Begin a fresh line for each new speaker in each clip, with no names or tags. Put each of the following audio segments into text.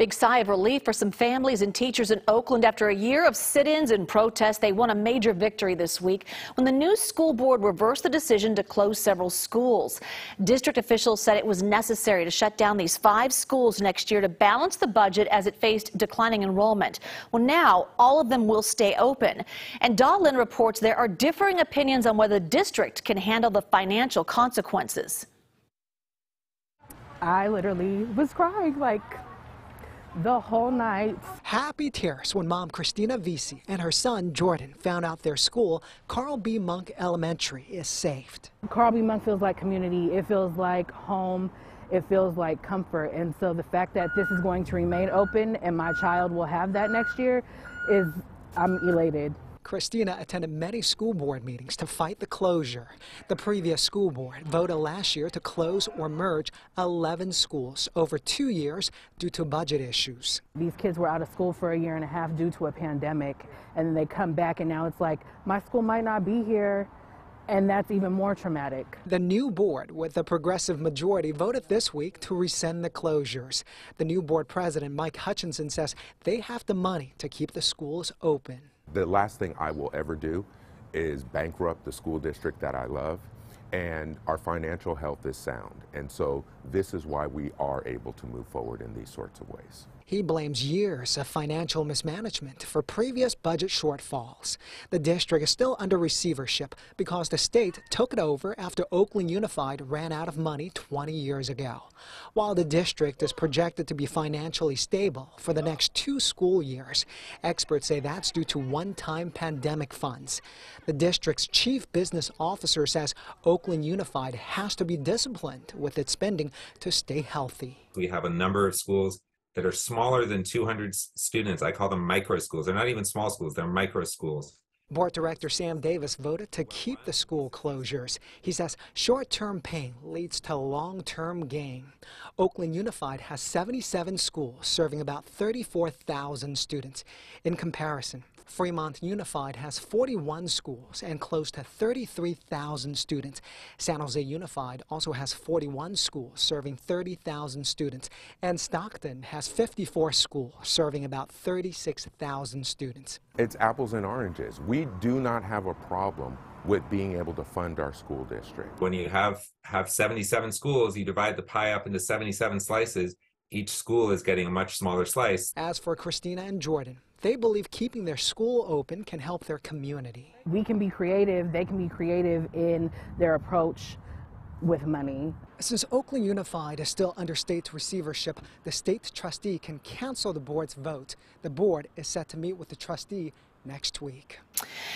Big sigh of relief for some families and teachers in Oakland after a year of sit-ins and protests. They won a major victory this week when the new school board reversed the decision to close several schools. District officials said it was necessary to shut down these five schools next year to balance the budget as it faced declining enrollment. Well, now all of them will stay open. And Da Lin reports there are differing opinions on whether the district can handle the financial consequences.
I literally was crying like the whole night.
Happy tears when mom Christina Visi and her son Jordan found out their school, Carl B. Munck Elementary, is saved.
Carl B. Munck feels like community. It feels like home. It feels like comfort. And so the fact that this is going to remain open and my child will have that next year is, I'm elated.
Christina attended many school board meetings to fight the closure. The previous school board voted last year to close or merge 11 schools over two years due to budget issues.
These kids were out of school for a year and a half due to a pandemic, and then they come back, and now it's like, my school might not be here. And that's even more traumatic.
The new board, with a progressive majority, voted this week to rescind the closures. The new board president, Mike Hutchinson, says they have the money to keep the schools open.
The last thing I will ever do is bankrupt the school district that I love and our financial health is sound. And so this is why we are able to move forward in these sorts of ways.
He blames years of financial mismanagement for previous budget shortfalls. The district is still under receivership because the state took it over after Oakland Unified ran out of money 20 years ago. While the district is projected to be financially stable for the next two school years, experts say that's due to one-time pandemic funds. The district's chief business officer says Oakland Unified has to be disciplined with its spending to stay healthy.
We have a number of schools that are smaller than 200 students. I call them micro schools. They're not even small schools, they're micro schools.
Board Director Sam Davis voted to keep the school closures. He says short-term pain leads to long-term gain. Oakland Unified has 77 schools serving about 34,000 students. In comparison, Fremont Unified has 41 schools and close to 33,000 students. San Jose Unified also has 41 schools serving 30,000 students. And Stockton has 54 schools serving about 36,000 students.
It's apples and oranges. We do not have a problem with being able to fund our school district.
When you have, have 77 schools, you divide the pie up into 77 slices. Each school is getting a much smaller slice.
As for Christina and Jordan, they believe keeping their school open can help their community.
We can be creative, they can be creative in their approach with money.
Since Oakland Unified is still under state receivership, the state trustee can cancel the board's vote. The board is set to meet with the trustee next week.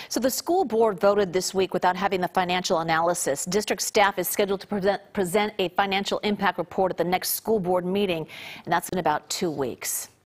So the school board voted this week without having the financial analysis. District staff is scheduled to present, present a financial impact report at the next school board meeting, and that's in about two weeks.